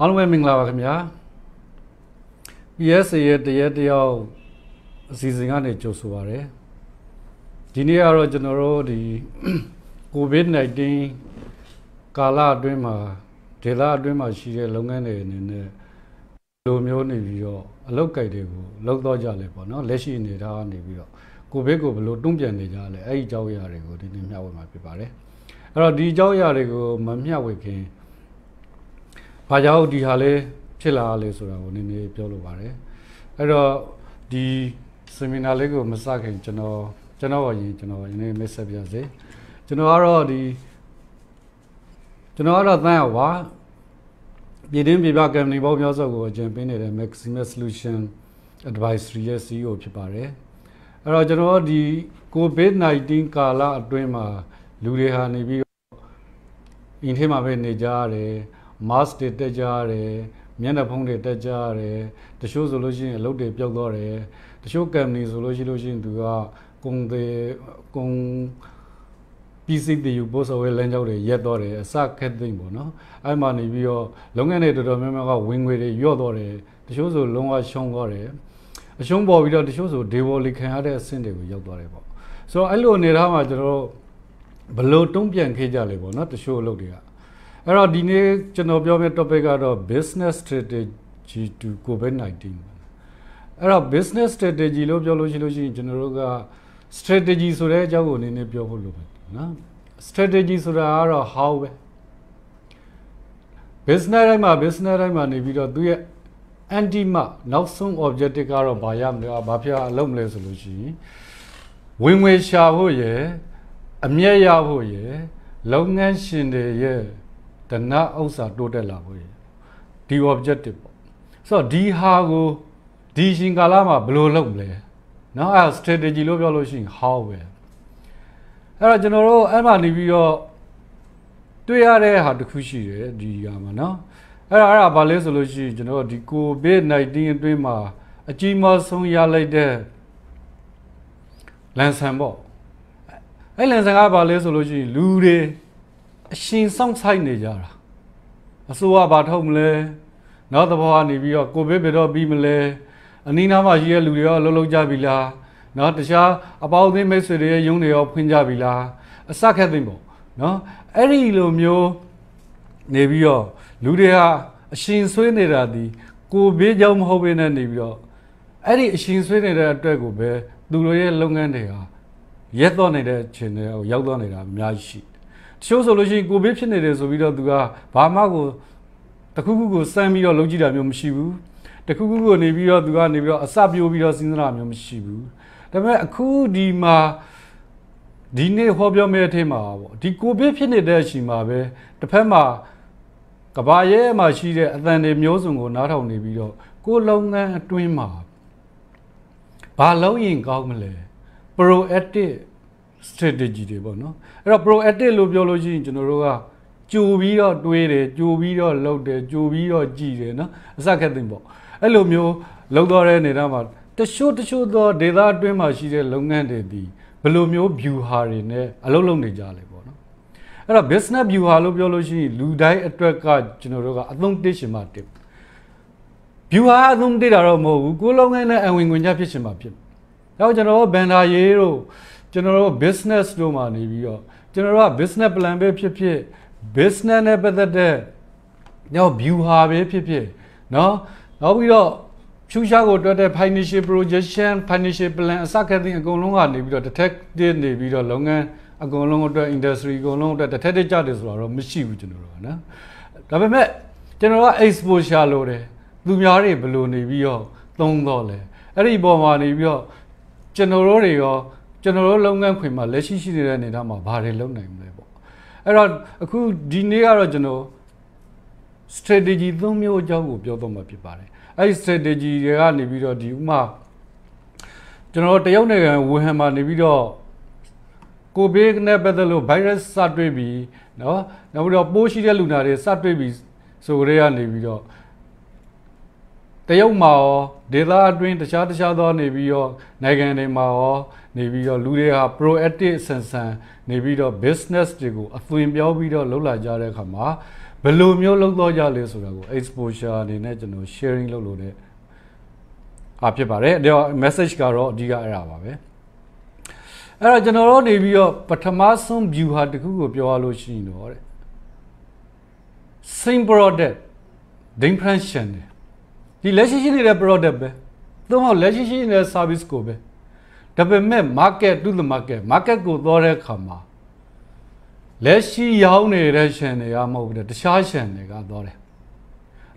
အားလုံးပဲမင်္ဂလာပါခင်ဗျာ PSA ရဲ့တရက်တယောက်အစီအစဉ်ကနေကြိုဆိုပါရစေဒီနေ့ကတော့ကျွန်တော်တို့ဒီ COVID-19 ကာလအတွင်းမှာဒေသအတွင်းမှာရှိတဲ့လုပ်ငန်းတွေအနေနဲ့လိုမျိုးနေပြီးတော့အလုပ်ကြိုက်တွေကိုလုပ်တော့ကြလဲပေါ့နော်လက်ရှိအနေထားကနေပြီးတော့ကိုဗစ်ကိုဘယ်လိုတွန်းပြန်နေကြလဲအဲ့ဒီအကြောင်းအရာတွေကိုဒီနေ့မျှဝေမှာဖြစ်ပါတယ်အဲ့တော့ဒီအကြောင်းအရာတွေကိုမမျှဝေခင် ဘာကြောင့်ဒီဟာလေးဖြစ်လာလဲဆိုတာကိုနည်းနည်းပြောလိုပါတယ်အဲ့တော့ဒီ seminar လေးကိုမစခင်ကျွန်တော်ကျွန်တော်ရင်ကျွန်တော်နည်းနည်းမိတ်ဆက်ပြစေကျွန်တော်ကတော့ဒီကျွန်တော်ကတော့တန်းရောက်ပါပြည်တွင်းပြည်ပကမ္ပဏီပေါင်းများစွာကိုအကြံပေးနေတဲ့ Maximus Solution Advisory ရဲ့ CEO ဖြစ်ပါတယ်အဲ့တော့ကျွန်တော်ဒီ COVID-19 ကာလအတွင်းမှာလူတွေဟာနေပြီးအင်းထဲမှာပဲနေကြရတယ် mask တွေတက်ကြရတယ်မျက်နှာဖုံးတွေတက်ကြရတယ်တချို့ဆိုလို့ရှိရင်အလုပ်တွေပျောက်သွားတယ်တချို့ကမ္ပဏီဆိုလို့ရှိလို့ရှိရင်သူကကုန်တွေကုန်ပစ္စည်းတွေယူပို့ဆောင်ရေးလမ်းကြောင်းတွေရက်တော့တယ်အစခက်သိမ့်ပေါ့နော်အဲ့မှာနေပြီးတော့လုပ်ငန်းတွေတော်တော်များများကဝင်ငွေတွေရော့တော့တယ်တချို့ဆိုလုံးဝရှုံးသွားတယ်အရှုံးပေါ်ပြီးတော့တချို့ဆိုဒေဝလီခံရတဲ့အဆင့်တွေကိုရောက်သွားတယ်ပေါ့ဆိုတော့အဲ့လိုအနေထားမှာကျွန်တော်တို့ဘလို့တုံ့ပြန်ခဲ့ကြလေပေါ့နော်တချို့အလုပ်တွေက အဲ့တော့ဒီနေ့ကျွန်တော်ပြောမယ့် topic ကတော့ business strategy to covid-19 အဲ့တော့ business strategy လို့ပြောလို့ရှိလို့ရှိရင်ကျွန်တော်တို့က strategy ဆိုတဲ့အကြောင်းကိုနည်းနည်းပြောဖို့လိုမယ်နော် strategy ဆိုတာကတော့ how ပဲ business တိုင်းမှာ business တိုင်းမှာနေပြီးတော့သူရဲ့ antima နောက်ဆုံး objective ကတော့ဘာရမလဲဘာဖြစ်အလုပ်မလဲဆိုလို့ရှိရင်ဝင်ငွေရှာဖို့ရယ်အမြတ်ရဖို့ရယ်လုပ်ငန်းရှင်တွေရဲ့ ဒနာဥစ္စာတိုးတက်လာဖို့ရဒီ objective ပေါ့ဆိုတော့ဒီဟာကိုဒီရှင်ကာလမှာဘယ်လိုလုပ်မလဲနော်အဲ strategy လို့ပြောလို့ရှိရင် how ပဲအဲ့တော့ကျွန်တော်တို့အဲ့မှာနေပြီးတော့တွေ့ရတဲ့ဟာတစ်ခုရှိတယ်ဒီဟာမှာနော်အဲ့ဒါအဲ့ဒါဘာလဲဆိုလို့ရှိရင်ကျွန်တော်တို့ဒီ covid 19အတွင်းမှာအကြီးမားဆုံးရလိုက်တဲ့လန်ဆန်ပေါ့အဲ့လန်ဆန်ကဘာလဲဆိုလို့ရှိရင်လူတွေ အရှင်စောင့်ဆိုင်နေကြတာအစိုးရဘာထုတ်မလဲနောက်တစ်ဘောကနေပြီးတော့ကိုဗစ်ဘယ်တော့ပြီးမလဲအနီးနားမှာရှိတဲ့လူတွေရောလှုပ်လှုပ်ကြပြီလားနော်တခြားအပေါင်းအသင်းမိတ်ဆွေတွေရဲ့ယုံတွေရောဖွင့်ကြပြီလားအစခက်သိမ့်ပေါ့နော်အဲ့ဒီလိုမျိုးနေပြီးတော့လူတွေဟာအရှင်ဆွေးနေတာဒီကိုဘေးကြောင့်မဟုတ်ဘဲနဲ့နေပြီးတော့အဲ့ဒီအရှင်ဆွေးနေတဲ့အတွက်ကိုပဲသူတို့ရဲ့လုပ်ငန်းတွေဟာရက်တော့နေတဲ့ခြေတွေကိုရောက်တော့နေတာအများကြီးရှိတ ချို့ဆိုလို့ရှိရင်ကိုဘေးဖြစ်နေတယ်ဆိုပြီးတော့သူကဘာမှကိုတခုခုကိုစမ်းပြီးတော့လုပ်ကြည့်တာမျိုးမရှိဘူးတခုခုကိုနေပြီးတော့သူကနေပြီးတော့အစပြိုးပြီးတော့စဉ်းစားတာမျိုးမရှိဘူးဒါပေမဲ့အခုဒီမှာဒီနေ့ဟောပြောမယ့်အထက်မှာပေါ့ဒီကိုဗစ်ဖြစ်နေတဲ့အချိန်မှာပဲတစ်ဖက်မှာကဘာရဲမှာရှိတဲ့အသံတွေမျိုးစုံကိုနားထောင်နေပြီးတော့ကိုလုပ်ငန်းအတွင်းမှာဘာလုပ်ရင်ကောင်းမလဲ proactive strategy တွေပေါ့နော်အဲ့တော့ proactive လို့ပြောလို့ရှိရင်ကျွန်တော်တို့ကကြိုပြီးတော့တွေးတယ်ကြိုပြီးတော့လုပ်တယ်ကြိုပြီးတော့ကြည်တယ်နော်အစခက်သိမ့်ပေါ့အဲ့လိုမျိုးလုပ်တော့တဲ့နေတာမှာတချို့တချို့သောဒေသအတွင်းမှာရှိတဲ့လုပ်ငန်းတွေဒီဘယ်လိုမျိုး view ဟာတွေနဲ့အလုပ်လုပ်နေကြလဲပေါ့နော်အဲ့တော့ business view ဟာလို့ပြောလို့ရှိရင်လူတိုင်းအတွက်ကကျွန်တော်တို့ကအသုံးတရှင်မှတစ် view ဟာအသုံးတတာတော့မဟုတ်ဘူးကိုလုပ်ငန်းနဲ့အဝင်ဝင်ကြဖြစ်ရှင်မှဖြစ်ဒါကြောင့်ကျွန်တော်တို့ဘန်ဒါရေးတို့ ကျွန်တော်တို့ business တို့မှာနေပြီးတော့ကျွန်တော်တို့က business plan ပဲဖြစ်ဖြစ် business နဲ့ပတ်သက်တဲ့ညော view ဟာပဲဖြစ်ဖြစ်เนาะနောက်ပြီးတော့ဖြူရှားကိုတွက်တဲ့ financial projection financial plan အစကတည်းကအကုန်လုံးကနေပြီးတော့ detective နေပြီးတော့လုပ်ငန်းအကုန်လုံးအတွက် industry အကုန်လုံးအတွက် detective ကြတယ်ဆိုတာတော့မရှိဘူးကျွန်တော်တို့ကနော်ဒါပေမဲ့ကျွန်တော်က exposure လို့တယ်သူများတွေဘယ်လိုနေပြီးတော့သုံးတော့လဲအဲ့ဒီပုံမှာနေပြီးတော့ကျွန်တော်တို့တွေရော ကျွန်တော်တို့လုပ်ငန်းခွင်မှာလက်ရှိရှိနေတဲ့အနေအထားမှာဘာတွေလုပ်နိုင်မလဲပေါ့အဲ့တော့အခုဒီနေ့ကတော့ကျွန်တော် strategy ၃မျိုးအကြောင်းကိုပြောတော့မှာဖြစ်ပါတယ်အဲ့ဒီ strategy တွေကနေပြီးတော့ဒီဥမာကျွန်တော်တရုတ်နိုင်ငံဝူဟန်မှာနေပြီးတော့ကိုဗစ်နဲ့ပတ်သက်လို့ virus စတွေ့ပြီเนาะနောက်ပြီးတော့ပိုးရှိတဲ့လူနာတွေစတွေ့ပြီဆိုကြရနေပြီးတော့တရုတ်မှာရောဒေသအတွင်းတခြားတခြားသောနေပြီးတော့နိုင်ငံတွေမှာရော နေပြီးတော့လူတွေဟာ proactive ဆန်ဆန်နေပြီးတော့ business တွေကိုအသွင်ပြောပြီးတော့လှုပ်လာကြတဲ့အခါမှာဘယ်လိုမျိုးလုပ်တော့ကြလဲဆိုတာကို exposure အနေနဲ့ကျွန်တော် sharing လုပ်လို့ ਨੇ အာဖြစ်ပါတယ်အဲ့တော့ message ကတော့အဓိကအဲ့ဒါပါပဲအဲ့တော့ကျွန်တော်တို့နေပြီးတော့ပထမဆုံး view ဟာတခုကိုပြောရလို့ရှိရင်တော့တဲ့ same product differentiation တယ်ဒီလက်ရှိရှိနေတဲ့ product ပဲသို့မဟုတ်လက်ရှိရှိနေတဲ့ service ကိုပဲ ဒါပေမဲ့ market to the market market ကိုသွားတဲ့အခါမှာလက်ရှိရောင်းနေတဲ့ chain တွေကမဟုတ်ဘူးတခြား chain တွေကသွားတယ်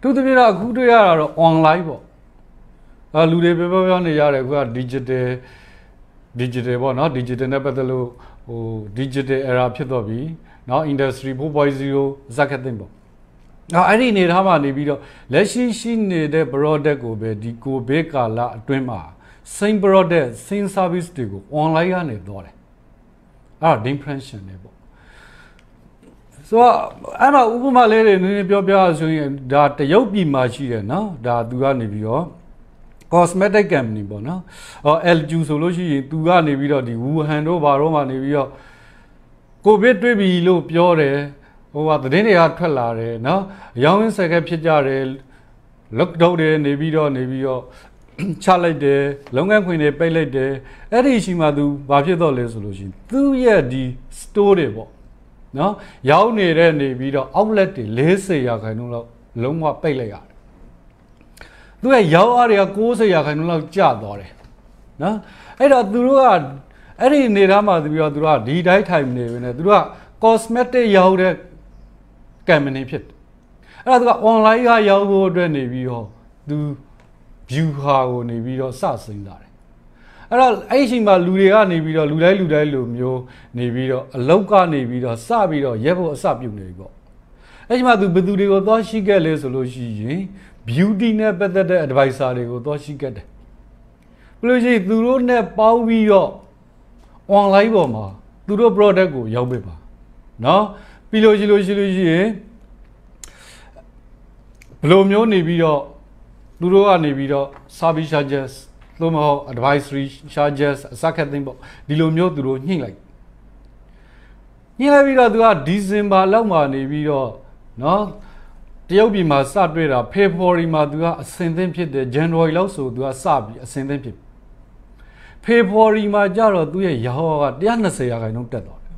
သူတပြည့်တော့အခုတွေ့ရတာတော့ online ပေါ့အဲလူတွေပြောပြောနေရတယ်အခုက digital digital ပေါ့နော် digital နဲ့ပတ်သက်လို့ဟို digital era ဖြစ်တော့ပြီနော် industry 4.0ဇက်ခက်သိမ့်ပေါ့နော်အဲ့ဒီအနေထားမှာနေပြီးတော့လက်ရှိရှိနေတဲ့ product ကိုပဲဒီ covid ကာလအတွင်းမှာ same product same service တွေကို online ကနေတော့တယ်အဲ့တော့ differentiation နေပေါ့ဆိုတော့အဲ့တော့ဥပမာလေးတွေနည်းနည်းပြောပြဆိုရင်ဒါတရုတ်ပြည်မှာရှိတယ်နော်ဒါသူကနေပြီးတော့ cosmetic company ပေါ့နော်ဟော LG ဆိုလို့ရှိရင်သူကနေပြီးတော့ဒီ Wuhan တို့ဘာတော့မှနေပြီးတော့ကိုဗစ်တွေ့ပြီလို့ပြောတယ်ဟိုကသတင်းတွေကထွက်လာတယ်နော်ရောင်းရင်းဆက်ကဖြစ်ကြတယ် lockdown တွေနေပြီးတော့နေပြီးတော့ ချလိုက်တယ်လုပ်ငန်းခွင်တွေပိတ်လိုက်တယ်အဲ့ဒီရှိမှသူဘာဖြစ်တော့လဲဆိုလို့ရှိရင်သူ့ရဲ့ဒီ store တွေပေါ့နော်ရောင်းနေတဲ့နေပြီးတော့ outlet တွေ40ရာခိုင်နှုန်းလောက်လုံးဝပိတ်လိုက်ရတယ်သူကရောင်းအားတွေက60ရာခိုင်နှုန်းလောက်ကျသွားတယ်နော်အဲ့တော့သူတို့ကအဲ့ဒီနေသားမှာသူပြီးတော့သူတို့ကဒီတိုင်းထိုင်နေပြီနဲ့သူတို့က cosmetic ရောင်းတဲ့ company ဖြစ်တယ်အဲ့ဒါသူက online ကရောက်ဖို့အတွက်နေပြီးတော့သူ view ဟာကိုနေပြီးတော့စစင်းလာတယ်အဲ့တော့အဲ့ဒီအချိန်မှာလူတွေကနေပြီးတော့လူတိုင်းလူတိုင်းလူမျိုးနေပြီးတော့အလောက်ကနေပြီးတော့စပြီးတော့ရက်ဖို့အစပြုတ်နေပြီပေါ့အဲ့ဒီမှာသူဘယ်သူတွေကိုသွားရှိခဲ့လဲဆိုလို့ရှိရင် beauty နဲ့ပတ်သက်တဲ့ advisor တွေကိုသွားရှိခဲ့တယ်ဘယ်လိုရှိသူတို့နဲ့ပေါင်းပြီးတော့ online ပေါ်မှာသူတို့ product ကိုရောက်ပေးပါเนาะပြီးလို့ရှိလို့ရှိလို့ရှိရင်ဘယ်လိုမျိုးနေပြီးတော့ သူတို့ကနေပြီးတော့ service charges သို့မဟုတ် advisory charges အစခက်သိမ်းပေါ့ဒီလိုမျိုးသူတို့ညှိလိုက်ညှိလိုက်ပြီးတော့သူကဒီဇင်ဘာလောက်မှနေပြီးတော့เนาะတရုတ်ပြည်မှာစတွေ့တာ February မှာသူကအစင်သင်းဖြစ်တယ် January လောက်ဆိုသူကစပြီးအစင်သင်းဖြစ် February မှာကျတော့သူရဲ့ရောင်းက120ရာခိုင်နှုန်းတက်သွားတယ်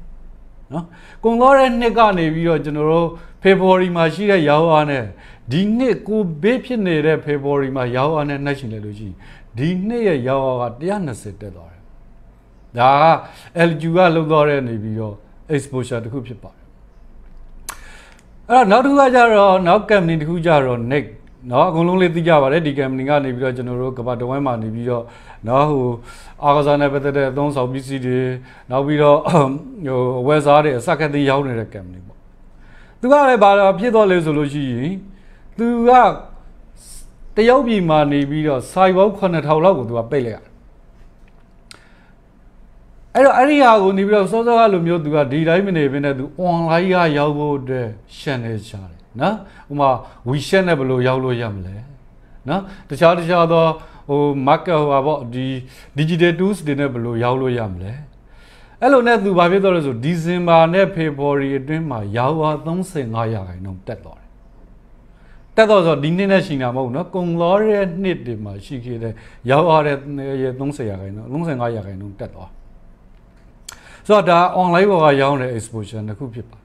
နော်ကုန်သွားတဲ့နှစ်ကနေပြီးတော့ကျွန်တော်တို့ February မှာရှိတဲ့ရောင်းအားနဲ့ ဒီနှစ်ကိုဘေးဖြစ်နေတဲ့ February မှာရောင်းအားနဲ့နှိုက်ရှင်လိုက်လို့ရှိရင်ဒီနှစ်ရဲ့ရောင်းအားက120တက်သွားတယ်ဒါက LG ကလုံသွားတဲ့နေပြီးတော့ exposure တစ်ခုဖြစ်ပါတယ်အဲ့တော့နောက်တစ်ခုကကြတော့နောက် company တစ်ခုကြတော့ next เนาะအကုန်လုံးလေးသိကြပါတယ်ဒီ company ကနေပြီးတော့ကျွန်တော်တို့ကဘာတဝိုင်းမှာနေပြီးတော့เนาะဟိုအာကစားနဲ့ပတ်သက်တဲ့အသုံးဆောင်ပစ္စည်းတွေနောက်ပြီးတော့ဟိုဝယ်စားတွေအစကတိရောက်နေတဲ့ company ပေါ့သူကလည်းဘာဖြစ်တော့လဲဆိုလို့ရှိရင် သူကတရုတ်ပြည်မှာနေပြီးတော့စိုက်ပေါင်း9000လောက်ကိုသူကပိတ်လိုက်ရတယ်အဲ့တော့အဲ့ဒီဟာကိုနေပြီးတော့စောစောကလိုမျိုးသူကဒီတိုင်းမနေဘဲနဲ့သူ online ကရောက်ဖို့အတွက်ရှန်နေချတယ်နော်ဥမာ WeChat နဲ့ဘယ်လိုရောက်လို့ရမလဲနော်တခြားတခြားသောဟို market ဟိုပါပေါ့ဒီ digital tools တွေနဲ့ဘယ်လိုရောက်လို့ရမလဲအဲ့လိုနဲ့သူဘာဖြစ်တော့လဲဆိုဒီဇင်ဘာနဲ့ဖေဖော်ဝါရီအတွင်းမှာရောက်သွား35ရာခိုင်နှုန်းတက်သွား တက်တော့ဆိုဒီနှစ်နဲ့ရှင်တာမဟုတ်နော်ကွန်လောရဲ့နှစ်တွေမှာရှိခဲ့တဲ့ရောက်ရတဲ့ရဲ့30ရာခိုင်နှုန်း35ရာခိုင်နှုန်းတက်သွားဆိုတော့ဒါ online ပေါ်ကရောင်းတဲ့ exposure တစ်ခုဖြစ်ပါ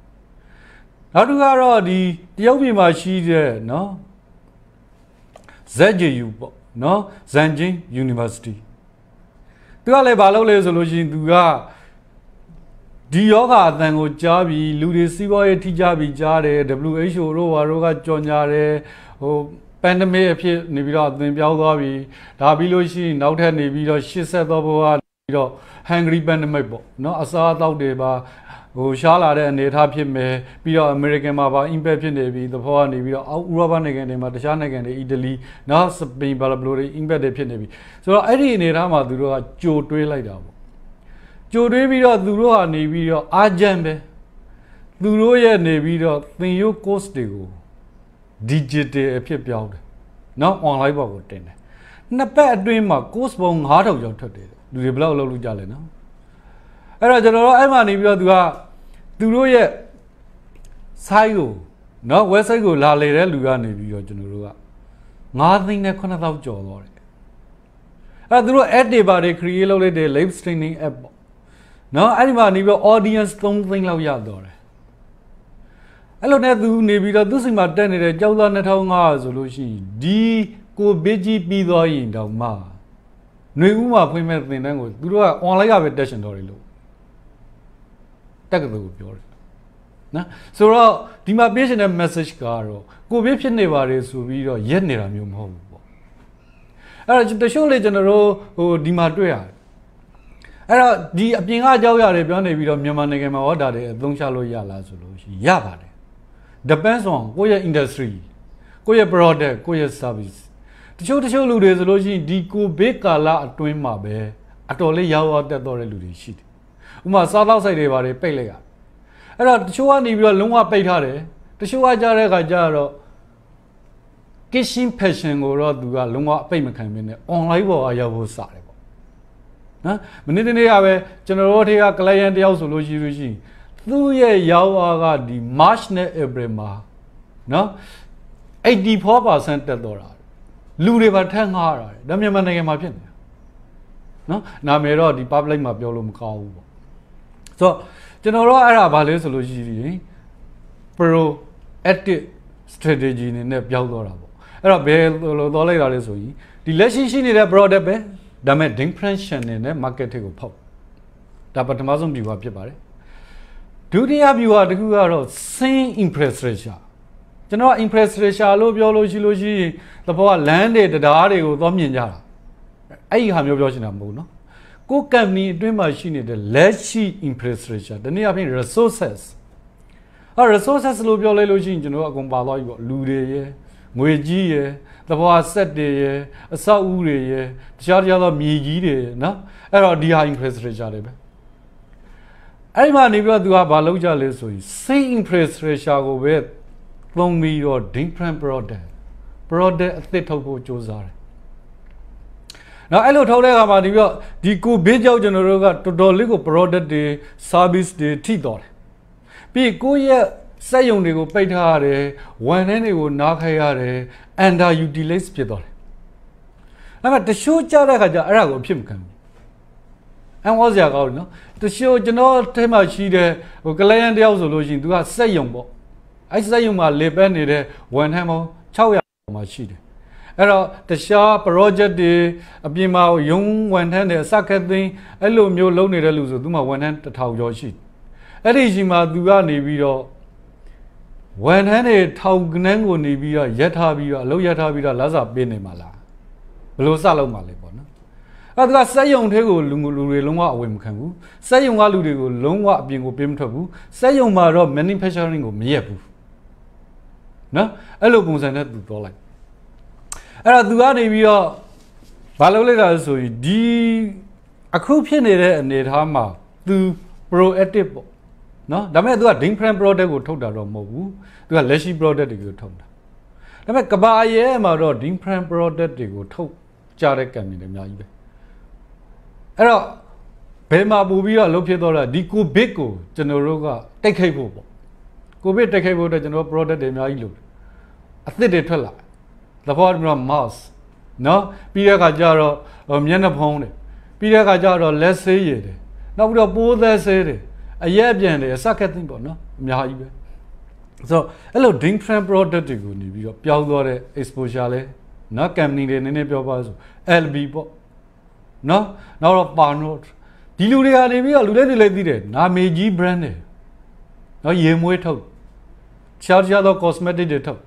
နောက်တစ်ခုကတော့ဒီတရုတ်ပြည်မှာရှိတဲ့နော် ZJU ပေါ့နော်ဇန်ဂျင်း University သူကလည်းမလုပ်လဲဆိုလို့ရှိရင်သူက ဒီယောဂအတန်ကိုကြားပြီးလူတွေစီးပွားရေးထိကြပြီးကြားတယ် WHO တို့ဘာတို့ကကြော်ညာတယ်ဟို pandemic အဖြစ်နေပြီးတော့အသွင်ပြောင်းသွားပြီဒါပြီးလို့ရှိရင်နောက်ထပ်နေပြီးတော့80သောဘဝပြီးတော့ hungry pandemic ပေါ့เนาะအစားအသောက်တွေပါဟိုရှားလာတဲ့အနေအထားဖြစ်မယ်ပြီးတော့ American မှာပါ impact ဖြစ်နေပြီးသဘောကနေပြီးတော့အောက်ဥရောပနိုင်ငံတွေမှာတခြားနိုင်ငံတွေအီတလီနော်စပိန်ဘာလဘလိုတွေ impact တွေဖြစ်နေပြီဆိုတော့အဲ့ဒီအနေအထားမှာသူတို့ကကြိုတွေးလိုက်တာပေါ့ ကြိုတွေးပြီးတော့သူတို့ကနေပြီးတော့အာဂျန်ပဲသူတို့ရဲ့နေပြီးတော့သင်ရိုး course တွေကို digital အဖြစ်ပြောင်းတယ်နော် online ဘောကိုတင်တယ်နှစ်ပတ်အတွင်းမှာ course ပုံ9000ကျော်ထွက်တယ်လူတွေဘယ်လောက်လုပ်လို့ကြလဲနော်အဲ့တော့ကျွန်တော်တို့အဲ့မှာနေပြီးတော့သူကသူတို့ရဲ့ site ကိုနော် website ကိုလာလေတဲ့လူကနေပြီးတော့ကျွန်တော်တို့က9သိန်းနဲ့9000ကျော်တော့တယ်အဲ့သူတို့ ad တွေပါတွေ create လုပ်လိုက်တဲ့ live streaming app ပေါ့ နော်အဲ့ဒီမှာနေပြီးတော့ audience 3သိန်းလောက်ရတော့တယ်အဲ့လိုနဲ့သူနေပြီးတော့သူစိတ်မှာတက်နေတဲ့ကြောက်သား2500ဆိုလို့ရှိရင်ဒီကိုဘေးကြီးပြီးသွားရင်တောင်မှຫນွေဦးမှာဖွင့်မဲ့သင်တန်းကိုသူတို့က online ကပဲတက်ရှင်တော်တယ်လို့တက်ကတူကိုပြောတယ်နော်ဆိုတော့ဒီမှာပေးရှင်တဲ့ message ကတော့ကိုဘေးဖြစ်နေပါတယ်ဆိုပြီးတော့ရက်နေတာမျိုးမဟုတ်ဘူးပေါ့အဲ့တော့တချို့လေကျွန်တော်တို့ဟိုဒီမှာတွေ့ရတယ် အဲ့တော့ဒီအပြင်ကအကြောက်ရတယ်ပြောနေပြီးတော့မြန်မာနိုင်ငံမှာဟောတာတွေအသုံးချလို့ရလားဆိုလို့ရှိရင်ရပါတယ် depends on ကိုယ့်ရဲ့ industry ကိုယ့်ရဲ့ product ကိုယ့်ရဲ့ service တချို့တချို့လူတွေဆိုလို့ရှိရင်ဒီကိုဘေးကာလအတွင်းမှာပဲအတော်လေးရောက်ရောက်တက်တော့တဲ့လူတွေရှိတယ်ဥပမာစားတော့ဆိုင်တွေပါတယ်ပိတ်လိုက်ရအဲ့တော့တချို့ကနေပြီးတော့လုံးဝပိတ်ထားတယ်တချို့ကကြားတဲ့အခါကျတော့ kitchen fashion ကိုတော့သူကလုံးဝအပိတ်မခံဘဲနဲ့ online ပေါ်အရောက်ဖို့စတယ်ပေါ့ နော်မနေ့တနေ့ကပဲကျွန်တော်တို့ထေက client တယောက်ဆိုလို့ရှိလို့ရှိရင်သူ့ရဲ့ရောက်အားကဒီ March နဲ့ April မှာနော်84%တက်တော့တာလူတွေပါထက်ငှားတာဒါမြန်မာနိုင်ငံမှာဖြစ်နေတာနော်နာမည်တော့ဒီ public မှာပြောလို့မကောင်းဘူးပေါ့ဆိုတော့ကျွန်တော်တို့အဲ့ဒါဘာလဲဆိုလို့ရှိရင် proactive strategy နေနဲ့ပြောင်းတော့တာပေါ့အဲ့တော့ဘယ်လိုသွားလိုက်တာလဲဆိုရင်ဒီလက်ရှိရှိနေတဲ့ product ပဲ ဒါပေမဲ့ differentiation နဲ့ market တွေကိုဖောက်ဒါပထမဆုံး view ဖြစ်ပါတယ်ဒုတိယ view ကတခုကတော့ same infrastructure ကျွန်တော် infrastructure လို့ပြောလို့ရှိလို့ရှိရင်သဘောက land တွေတရားတွေကိုသွားမြင်ကြတာအဲ့ဒီဟာမျိုးပြောချင်တာမဟုတ်နော်ကို company အတွင်းမှာရှိနေတဲ့လက်ရှိ infrastructure တနည်းအားဖြင့် resources အဲ resources လို့ပြောလိုက်လို့ရှိရင်ကျွန်တော်အကုန်ပါသွားပြီပေါ့လူတွေရယ်ငွေကြီးရယ် သဘောက set တွေရယ်အဆောက်အဦတွေရယ်တခြားတခြားသောမြေကြီးတွေနော်အဲ့တော့ဒီဟာ infrastructure တွေပဲအဲ့ဒီမှာနေပြီးတော့သူကဘာလုပ်ကြလဲဆိုရင် same infrastructure ကိုပဲသုံးပြီးတော့ different product product အသစ်ထုတ်ဖို့ကြိုးစားတယ်နော်အဲ့လိုထုတ်တဲ့အခါမှာဒီပြီးတော့ဒီကိုဘေးကြောက်ကျွန်တော်တို့ကတော်တော်လေးကို product တွေ service တွေထိတော်တယ်ပြီးကိုရဲ့ စက်ယုံတွေကိုပိတ်ထားရတယ်ဝန်ထမ်းတွေကိုနားခိုင်းရတယ် under utilize ဖြစ်သွားတယ်အဲ့မှာတချို့ကြတဲ့အခါကျအဲ့ဒါကိုဖြစ်မခံဘူးအန်ဝါစရာကောင်းတယ်နော်တချို့ကျွန်တော်ထဲမှာရှိတဲ့ဟို client တယောက်ဆိုလို့ရှိရင်သူကစက်ယုံပေါ့အဲ့စက်ယုံမှာလေပတ်နေတဲ့ဝန်ထမ်းပေါင်း600မှာရှိတယ်အဲ့တော့တခြား project တွေအပြင်မှာရုံးဝန်ထမ်းတွေအစခက်သိန်းအဲ့လိုမျိုးလုပ်နေတဲ့လူဆိုသူမှဝန်ထမ်း1000ကျော်ရှိအဲ့ဒီချိန်မှာသူကနေပြီးတော့ ဝန်ထမ်းတွေထောင်ကနန်းကိုနေပြီးတော့ရက်ထားပြီးတော့အလုပ်ရက်ထားပြီးတော့လာစာပေးနေမှာလားဘယ်လိုစလုပ်မှာလဲပေါ့နော်အဲ့ဒါကစက်ယုံထဲကိုလူလူတွေလုံးဝအဝင်မခံဘူးစက်ယုံကလူတွေကိုလုံးဝအပြင်ကိုပေးမထွက်ဘူးစက်ယုံမှာတော့ manufacturing ကိုမရက်ဘူးနော်အဲ့လိုပုံစံနဲ့သူသွားလိုက်အဲ့တော့သူကနေပြီးတော့ဘာလုပ်လိုက်တာလဲဆိုရင်ဒီအခုဖြစ်နေတဲ့အနေအထားမှာသူ proactive ပေါ့ နော်ဒါပေမဲ့သူက different product ကိုထုတ်တာတော့မဟုတ်ဘူးသူကလက်ရှိ product တွေကိုထုတ်တာဒါပေမဲ့ကဘာရဲမှာတော့ different product တွေကိုထုတ်ကြတဲ့ company တွေအများကြီးပဲအဲ့တော့ဘယ်မှာပို့ပြီးတော့လှုပ်ဖြစ်တော့တာဒီ covid ကိုကျွန်တော်တို့ကတိုက်ခိုက်ဖို့ပေါ့ covid တိုက်ခိုက်ဖို့အတွက်ကျွန်တော် product တွေအများကြီးလုပ်တယ်အသစ်တွေထွက်လာသဘောတူတော့ mouse နော်ပြီးတဲ့အခါကျတော့မျက်နှာဖုံးတယ်ပြီးတဲ့အခါကျတော့လက်ဆေးရည်တယ်နောက်ပြီးတော့ပိုးသက်ဆေးတယ် အရက်ပြန်တယ်စက်ကက်သိပေါ့နော်အများကြီးပဲဆိုတော့အဲ့လို different product တွေကိုနေပြီးတော့ပြောင်းသွားတဲ့ exposure လဲနော် company တွေနည်းနည်းပြောပါဆို LB ပေါ့နော်နောက်တော့ Parnot ဒီလူတွေကနေပြီးတော့လူတွေတွေလည်းသိတယ်နာမည်ကြီး brand တွေနော်ရေမွေးထုတ်ခြားခြားသော cosmetic တွေထုတ်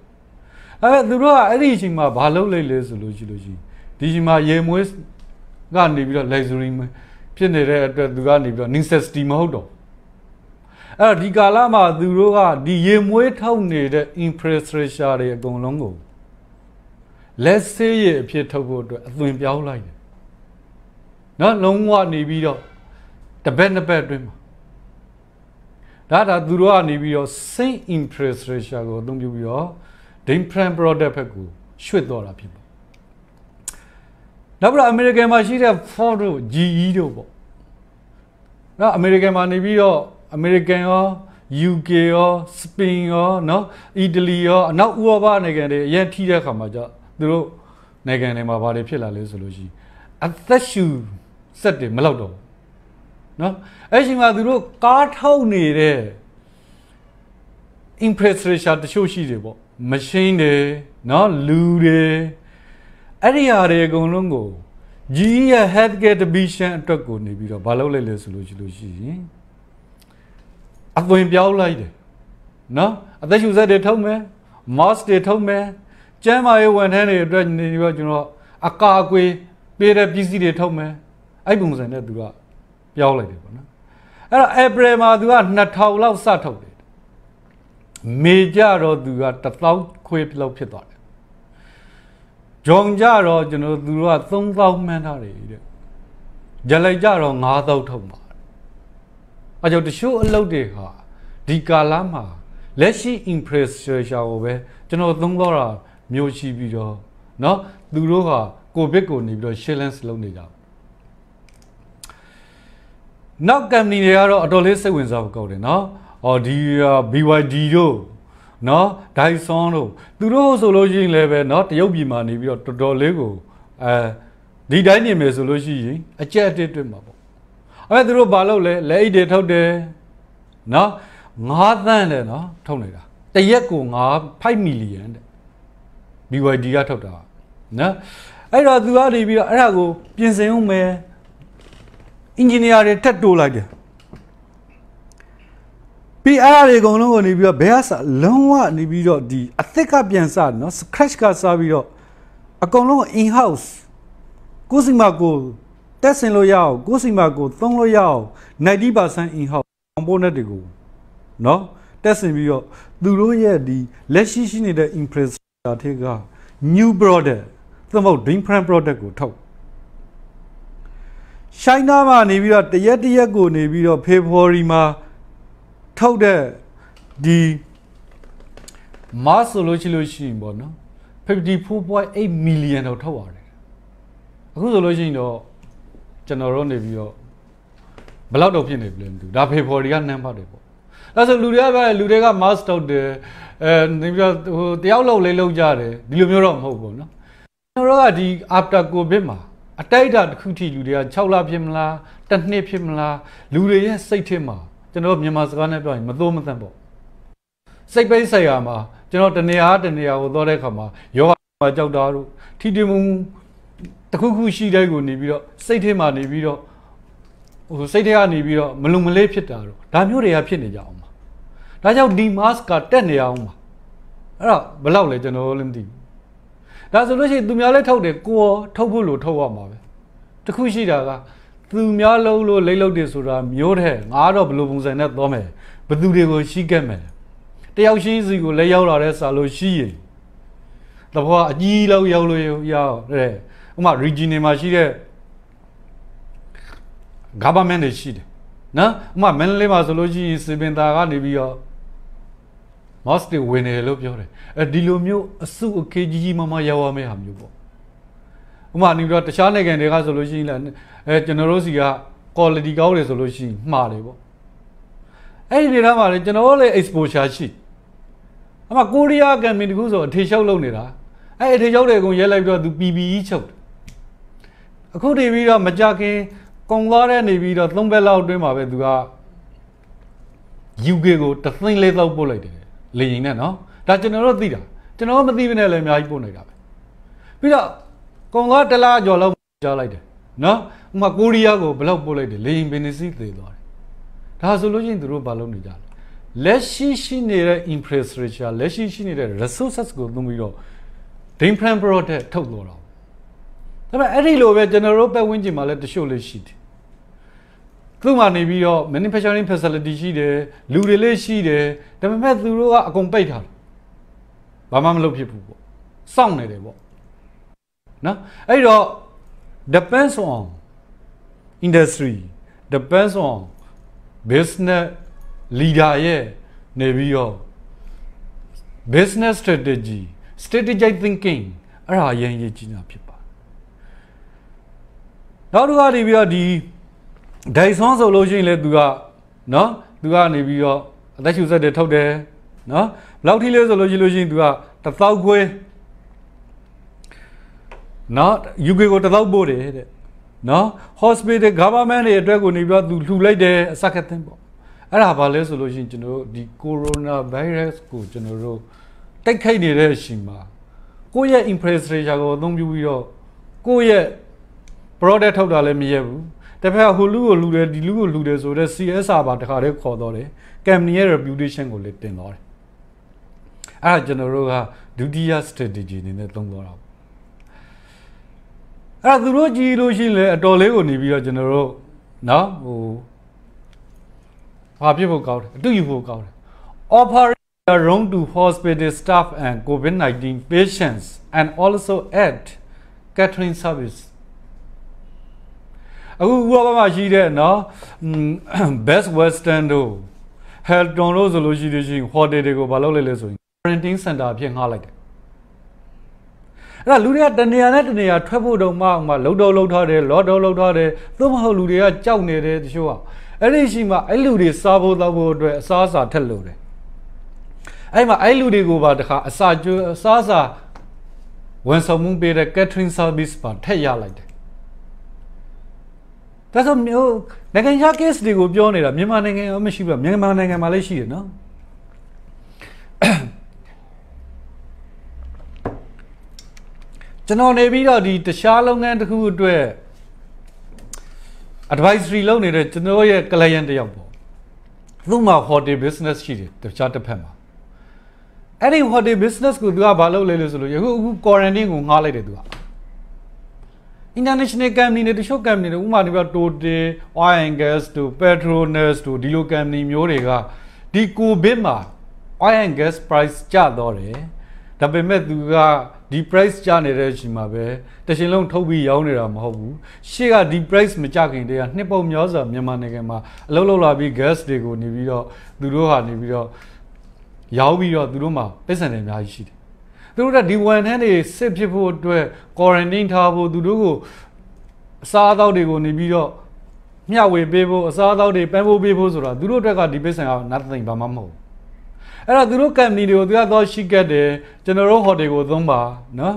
အဲ့သူတို့ကအဲ့ဒီအချိန်မှာဘာလုပ်လိုက်လဲဆိုလို့ရှိလို့ရှိဒီအချိန်မှာရေမွေးကနေပြီးတော့ luxury ဖြစ်နေတဲ့အတွက်သူကနေပြီးတော့ necessity မဟုတ်တော့ အဲ့တော့ဒီကာလမှာသူတို့ကဒီရေမွေးထုတ်နေတဲ့ infrastructure တွေအကုန်လုံးကိုလက်ဆေးရအဖြစ်ထုတ်ဖို့အတွက်အသွင်ပြောင်းလိုက်တယ်နော်လုံးဝနေပြီးတော့တပတ်နှစ်ပတ်အတွင်းမှာဒါဒါသူတို့ကနေပြီးတော့ same infrastructure ကိုအသုံးပြုပြီးတော့ different product ဘက်ကိုရွှေ့တော့တာဖြစ်ပါနောက်ပြီးတော့ American မှာရှိတဲ့ Ford တို့ GE တို့ပေါ့နော် American မှာနေပြီးတော့ American ရော UK ရောစပင်ရောနော်အီတလီရောအနောက်ဥရောပနိုင်ငံတွေအရင်ထိတဲ့ခါမှာကျသူတို့နိုင်ငံတွေမှာဘာတွေဖြစ်လာလဲဆိုလို့ရှိရင်အသက်ရှူစက်တွေမလောက်တော့ဘူးနော်အဲ့ဒီမှာသူတို့ကားထုတ်နေတဲ့ infrastructure တချို့ရှိတယ်ပေါ့ machine တွေနော်လူတွေအဲ့ဒီဟာတွေအကုန်လုံးကိုကြီးရဲ့ healthcare division အတွက်ကိုနေပြီးတော့မလုပ်လိုက်လဲဆိုလို့ရှိလို့ရှိရင် အသွင်ပြောင်းလိုက်တယ်နော်အသက်ရှူစက်တွေထုတ်မယ် mask တွေထုတ်မယ်ကျန်းမာရေးဝန်ထမ်းတွေအတွက်နေပြီးတော့ကျွန်တော်အကာအကွယ်ပေးတဲ့ပစ္စည်းတွေထုတ်မယ်အဲ့ပုံစံနဲ့သူကပြောင်းလိုက်တယ်ပေါ့နော်အဲ့တော့ April မှာသူက2000လောက်စထုတ်တယ်မေကြတော့သူက1000ခွေလောက်ဖြစ်သွားတယ်ဂျုံကြတော့ကျွန်တော်သူတို့က3000မှန်းထားတယ်တဲ့ဂျလိုက်ကြတော့9000ထုတ်ပါ အဲကြောင့်တချို့အလုပ်တွေဟာဒီကာလမှာလက်ရှိ infrastructure ကိုပဲကျွန်တော်သုံးတော့တာမျိုးရှိပြီးတော့เนาะသူတို့ဟာကိုဗစ်ကိုနေပြီးတော့ challenge လုပ်နေကြနောက်က company တွေကတော့အတော်လေးစိတ်ဝင်စားဖို့ကောက်တယ်เนาะဟောဒီ BYD တို့နော်ဒိုင်ဆွန်တို့သူတို့ဆိုလို့ရှိရင်လည်းပဲနော်တရုတ်ပြည်မှာနေပြီးတော့တော်တော်လေးကိုအဲဒီတိုင်းနေမယ်ဆိုလို့ရှိရင်အကြက်အတစ်တွေ့မှာပေါ့ အဲ့သူတို့ဘာလုပ်လဲလက်အိတ်တွေထုတ်တယ်နော်9သန်းတယ်နော်ထုတ်နေတာတရက်ကို9 5မီလီယံတဲ့ BYD ကထုတ်တာနော်အဲ့တော့သူကနေပြီးတော့အဲ့ဒါကိုပြင်ဆင်အောင်မယ်အင်ဂျင်နီယာတွေတက်တိုးလိုက်တယ်ပြီးအဲ့ဒါတွေအကုန်လုံးကိုနေပြီးတော့ဘယ်ကစလုံးဝနေပြီးတော့ဒီအသစ်ကပြန်စနော် scratch ကစပြီးတော့အကုန်လုံး in house ကိုစီမာကို တက်ဆင်လို့ရအောင်ကိုစီမာကိုသုံးလို့ရအောင်90% in house component တွေကိုနော်တက်ဆင်ပြီးတော့သူတို့ရဲ့ဒီလက်ရှိရှိနေတဲ့ impressor တွေက new product သမုတ် different product ကိုထုတ်ရှိုင်းနာမှာနေပြီးတော့တရက်တရက်ကိုနေပြီးတော့ February မှာထုတ်တဲ့ဒီ mass ဆိုလို့ရှိလို့ရှိရင်ပေါ့နော်54.8 million တော့ထုတ်ရတယ်အခုဆိုလို့ရှိရင်တော့ ကျွန်တော်တို့နေပြီးတော့ဘယ်လောက်တော့ဖြစ်နေပြီလဲမသိဘူးဒါဖေဖော်ရီကနမ်းပါတယ်ပေါ့ဒါဆိုလူတွေကပြောတယ်လူတွေက mass ထုတ်တယ်အဲနေပြီးတော့ဟိုတယောက်လောက်လေးလောက်ကြတယ်ဒီလိုမျိုးတော့မဟုတ်ဘူးเนาะကျွန်တော်တို့ကဒီ after covid မှာအတိုက်အတာတစ်ခုထိလူတွေက6လဖြစ်မလားတစ်နှစ်ဖြစ်မလားလူတွေရဲ့စိတ်ထဲမှာကျွန်တော်မြန်မာစကားနဲ့ပြောရင်မသိုးမသန့်ပေါ့စိတ်ပိတ်ဆိုင်ရာမှာကျွန်တော်တနေရာတနေရာကိုသွားတဲ့အခါမှာယောဂမှာကြောက်တာတို့ထီတီမုံ တခုခုရှိတဲ့ကိုနေပြီးတော့စိတ်ထဲမှာနေပြီးတော့ဟိုစိတ်ထဲကနေပြီးတော့မလုံမလေးဖြစ်တာတို့ဒါမျိုးတွေကဖြစ်နေကြအောင်ပါဒါကြောင့်ဒီ mask ကတက်နေအောင်ပါအဲ့တော့ဘယ်လောက်လဲကျွန်တော်လည်းမသိဘူးဒါဆိုလို့ရှိရင်သူများလည်းထုတ်တယ်ကိုယ်ထုတ်ဖို့လို့ထုတ်ရမှာပဲတခုရှိတာကသူများလုံးလို့လိမ့်လို့တယ်ဆိုတာမျိုးတဲ့ငါတော့ဘယ်လိုပုံစံနဲ့သွားမယ်ဘသူတွေကိုရှိခဲ့မယ်တယောက်ရှိစီကိုလည်းရောက်လာတဲ့စာလို့ရှိရင်တဘောအကြီးလောက်ရောက်လို့ရောက်တဲ့ ဥမာ region မှာရှိတဲ့ government တွေရှိတယ်နော်ဥမာမန္တလေးမှာဆိုလို့ရှိရင်စီပင်တာကနေပြီးတော့ mosque တွေဝင်တယ်လို့ပြောတယ်အဲဒီလိုမျိုးအစုအကေကြီးကြီးမမရောက်ရမယ့်ဟာမျိုးပေါ့ဥမာနေပြီးတော့တခြားနိုင်ငံတွေကဆိုလို့ရှိရင်လည်းအဲကျွန်တော်တို့စီက quality ကောင်းတယ်ဆိုလို့ရှိရင်မှားတယ်ပေါ့အဲ့ဒီနေရာမှာလည်းကျွန်တော်လည်း exposure ရှိအမကိုရီးယားကံမီတခုဆိုအထေချုပ်လုပ်နေတာအဲ့အထေချုပ်တွေအကုန်ရဲလိုက်ပြီးတော့သူ PPE ချုပ် အခုတည်ပြီးတော့မကြခင်ကုံသွားတဲ့နေပြီးတော့သုံးဘက်လောက်အတွင်းမှာပဲသူက UK ကိုတသိန်းလေးလောက်ပို့လိုက်တယ်လေရင်နဲ့နော်ဒါကျွန်တော်တို့သိတာကျွန်တော်မသိဘဲနဲ့လည်းအများကြီးပို့နေတာပဲပြီးတော့ကုံသွားတလားကျော်လောက်ကြားလိုက်တယ်နော်ဥမာကိုရီးယားကိုဘယ်လောက်ပို့လိုက်တယ်လေရင်ဘယ်နှစီးသေးသွားတယ်ဒါဆိုလို့ချင်းသူတို့ဘာလုပ်နေကြလဲလက်ရှိရှိနေတဲ့ infrastructure လက်ရှိရှိနေတဲ့ resources ကိုသုံးပြီးတော့ different product ထုတ်လို့တော့ ဒါပေမဲ့အဲ့ဒီလိုပဲကျွန်တော်တို့ပတ်ဝန်းကျင်မှာလည်းတချို့လေးရှိတယ်သူ့မှာနေပြီးတော့ manufacturing facility ရှိတယ်လူတွေလေးရှိတယ်ဒါပေမဲ့သူတို့ကအကုန်ပိတ်ထားတယ်ဘာမှမလုပ်ဖြစ်ဘူးပေါ့စောင့်နေတယ်ပေါ့နော်အဲ့တော့ depends on industry depends on business leader ရဲ့နေပြီးတော့ business strategy strategic thinking အဲ့ဒါအရင်ရေးကြီးတာဖြစ်ပါတယ် နောက်တစ်ခါနေပြီးတော့ဒီဒိုင်ဆွန်ဆိုလို့ရှိရင်လေသူကနော်သူကနေပြီးတော့အသက်ရှူစက်တွေထုတ်တယ်နော်ဘယ်လောက်ထိလဲဆိုလို့ရှိလို့ရှိရင် तू ကတစ်သောက်ခွဲနော် UK ကိုတစ်သောက်ပို့တယ်တဲ့နော် hospital government တွေအတွက်ကိုနေပြီးတော့ तू လှူလိုက်တယ်အစကသင်းပေါ့အဲ့ဒါဘာလဲဆိုလို့ရှိရင်ကျွန်တော်တို့ဒီ corona virus ကိုကျွန်တော်တို့တိုက်ခိုက်နေတဲ့အချိန်မှာကိုယ့်ရဲ့ infrastructure ကိုအသုံးပြုပြီးတော့ကိုယ့်ရဲ့ product ထုတ်တာလည်းမရဘူးတစ်ဖက်ကဟိုလူကိုလူတယ်ဒီလူကိုလူတယ်ဆိုတော့ CSR ပါတခါတည်းခေါ်တော့တယ် company ရဲ့ reputation ကိုလည်းတင်တော့တယ်အဲ့ဒါကျွန်တော်တို့ကဒုတိယ strategy အနေနဲ့သုံးတော့တာအဲ့ဒါသူတို့ကြည့်လို့ရှိရင်လည်းအတော်လေးကိုနေပြီးတော့ကျွန်တော်တို့နော်ဟိုဘာဖြစ်ဖို့ကောင်းတယ်အတူယူဖို့ကောင်းတယ် offering a room to hospital staff and covid-19 patients and also add catering service အခုဥရောပမှာရှိတဲ့နော် best western တို့ Hilton တို့ဆိုလို့ရှိလို့ရှိရင် hotel တွေကိုမလုပ်လိုက်လဲဆိုရင် quarantine center အဖြစ်ငှားလိုက်တယ်အဲ့ဒါလူတွေကတနေရာနဲ့တနေရာထွက်ဖို့တော့မှမှလှုပ်တော့လှုပ်ထားတယ်လော်တော့လှုပ်ထားတယ်သို့မဟုတ်လူတွေကကြောက်နေတယ်တချို့ကအဲ့ဒီရှိမှအဲ့လူတွေစားဖို့တောက်ဖို့အတွက်အစားအစာထက်လို့တယ်အဲ့မှာအဲ့လူတွေကိုပါတခါအစာကျွအစားအစာဝန်ဆောင်မှုပေးတဲ့ catering service ပါထက်ရလိုက်တယ် ဒါဆိုမျိုးနိုင်ငံခြား case တွေကိုပြောနေတာမြန်မာနိုင်ငံရောမရှိဘူးမြန်မာနိုင်ငံမှာလည်းရှိတယ်နော်ကျွန်တော်နေပြီးတော့ဒီတခြားလုပ်ငန်းတစ်ခုအတွက် advisory လုပ်နေတဲ့ကျွန်တော်ရဲ့ client တယောက်ပေါ့သူ့မှာ hotel business ရှိတယ်တခြားတစ်ဖက်မှာအဲ့ဒီ hotel business ကိုသူကဘာလုပ်လဲလို့ဆိုလို့အခုအခု quarantine ကိုငှားလိုက်တယ်သူက international company တွေတချို့ company တွေဥပမာဒီပြ Total Oil and Gas တို့ Petronas တို့ဒီလို company မျိုးတွေကဒီ COVID မှာ Oil and Gas price ကျတော့တယ်ဒါပေမဲ့သူကဒီ price ကျနေတဲ့အချိန်မှာပဲတရှင်လုံးထုတ်ပြီးရောင်းနေတာမဟုတ်ဘူးရှေ့ကဒီ price မကျခင်တည်းကနှစ်ပုံများစွာမြန်မာနိုင်ငံမှာအလုပ်လုပ်လာပြီး gas တွေကိုနေပြီးတော့သူတို့ဟာနေပြီးတော့ရောင်းပြီးတော့သူတို့မှာပတ်စံတွေအများကြီးရှိတယ် သူတို့ကဒီဝန်ထမ်းတွေစစ်ဖြစ်ဖို့အတွက် quarantine ထားဖို့သူတို့ကိုအစားအသောက်တွေကိုနေပြီးတော့မျှဝေပေးဖို့အစားအသောက်တွေပန်းဖို့ပေးဖို့ဆိုတာသူတို့အတွက်ကဒီပတ်စံက nothing ဘာမှမဟုတ်အဲ့တော့သူတို့ company တွေကိုသူကတော့ရှိကတ်တယ်ကျွန်တော်တို့ hotel ကိုသုံးပါနော်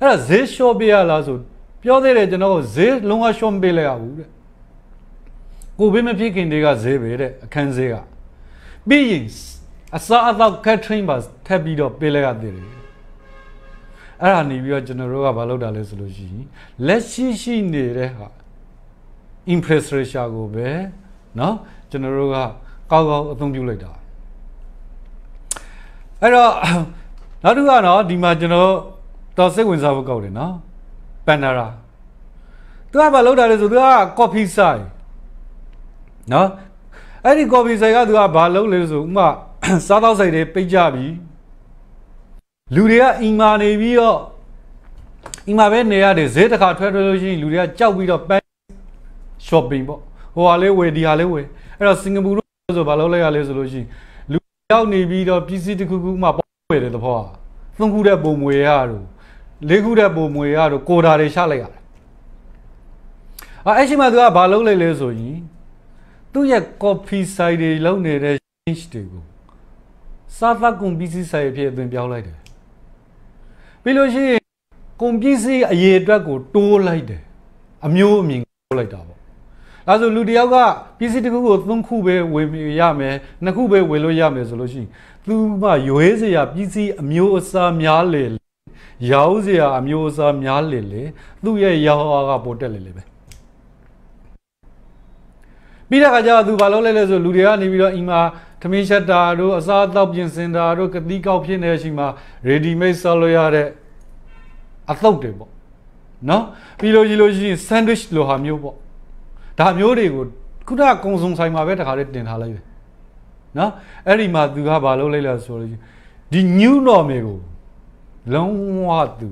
အဲ့တော့ဈေး short ပေးရလားဆိုပြောသေးတယ်ကျွန်တော်ဈေးလုံးဝ short ပေးလိုက်ရဘူးတဲ့ကိုဘေးမဖြစ်ခင်တည်းကဈေးပဲတဲ့အခန်းဈေးကပြီးရင်အစားအသောက် catering ပါထပ်ပြီးတော့ပေးလိုက်ရသေးတယ် အဲ့ဒါနေပြီးတော့ကျွန်တော်တို့ကမလုပ်တာလဲဆိုလို့ရှိရင်လက်ရှိရှိနေတဲ့ဟာ infrastructure ကိုပဲเนาะကျွန်တော်တို့ကကောက်ကောက်အသုံးပြုလိုက်တာအဲ့တော့နောက်တစ်ခုကတော့ဒီမှာကျွန်တော်တော်စိတ်ဝင်စားဖို့ကောက်တယ်နော်ပန်နာရာသူကဘာလုပ်တာလဲဆိုသူက coffee side နော်အဲ့ဒီ coffee side ကသူကဘာလုပ်လဲဆိုဥမာစားတော့ဆိုင်တွေပိတ်ကြပြီ လူတွေကအိမ်မာနေပြီးတော့အိမ်မာပဲနေရတယ်ဈေးတစ်ခါထွက်ထွက်လို့ရှိရင်လူတွေကကြောက်ပြီးတော့ပန်း shopping ပေါ့ဟိုဟာလေးဝယ်ဒီဟာလေးဝယ်အဲ့တော့စင်ကာပူလို့ဆိုဘာလုပ်လိုက်ရလဲဆိုလို့ရှိရင်လူရောက်နေပြီးတော့ပစ္စည်းတစ်ခုခုမှပေါ့ဝယ်တယ်သဘောဟာသုံးခုတဲ့ပုံမွေရတို့လေးခုတဲ့ပုံမွေရတို့ကိုတာတွေရှလိုက်ရတယ်အဲ့အဲ့ရှိမှသူကဘာလုပ်လိုက်လဲဆိုရင်သူ့ရဲ့ coffee side တွေလုပ်နေတဲ့ change တွေကိုစားသကုန်ပစ္စည်းဆိုင်အဖြစ်အသွင်ပြောင်းလိုက်တယ် ပြီးလို့ရှိရင်ကုန်ပစ္စည်းအရေးအတွက်ကိုတိုးလိုက်တယ်အမျိုးအမြင်တိုးလိုက်တာပေါ့ဒါဆိုလူတယောက်ကပစ္စည်းတစ်ခုကိုသုံးခုပဲဝယ်ရမယ်နှစ်ခုပဲဝယ်လို့ရမယ်ဆိုလို့ရှိရင်သူမှရွေးစရာပစ္စည်းအမျိုးအစားများလေရောင်းစရာအမျိုးအစားများလေလေသူ့ရဲ့ရောင်းအားကပိုတက်လေလေပဲပြီးတဲ့အခါကျတော့သူဘာလုပ်လဲလဲဆိုလူတွေကနေပြီးတော့အိမ်မှာ သမင်းချက်တာတို့အစားအသောက်ပြင်ဆင်တာတို့ကတိကောက်ဖြစ်နေရှိမှာ ready made ဆောက်လို့ရတဲ့အသုတ်တွေပေါ့နော်ပြီးလို့ကြီးလို့ရှိရင် sandwich လိုဟာမျိုးပေါ့ဒါမျိုးတွေကိုခုနကကုံစုံဆိုင်မှာပဲတခါလေးတင်ထားလိုက်တယ်နော်အဲ့ဒီမှာသူကဘာလုပ်လိုက်လဲဆိုလို့ဒီ new normal ကိုလုံးဝသူ